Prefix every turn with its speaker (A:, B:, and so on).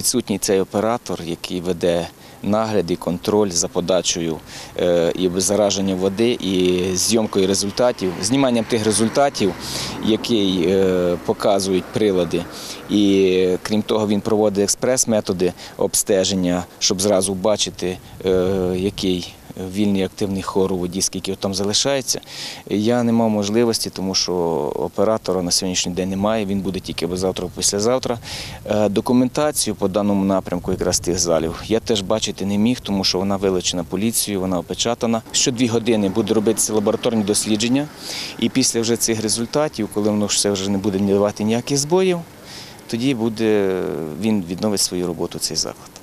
A: відсутній цей оператор, який веде нагляд і контроль за подачею е, і зараженням води, і зйомкою результатів, зніманням тих результатів, які е, показують прилади. І крім того, він проводить експрес-методи обстеження, щоб зразу бачити, е, який вільний активний хор у воді, скільки там залишається. Я не мав можливості, тому що оператора на сьогоднішній день немає. Він буде тільки або завтра, або післязавтра. Е, Документацію по даному напрямку, якраз тих залів, я теж бачити не міг, тому що вона вилучена поліцією, вона опечатана. Що дві години буде робитися лабораторні дослідження, і після вже цих результатів, коли воно все вже не буде давати ніяких збоїв, тоді буде він відновить свою роботу цей заклад.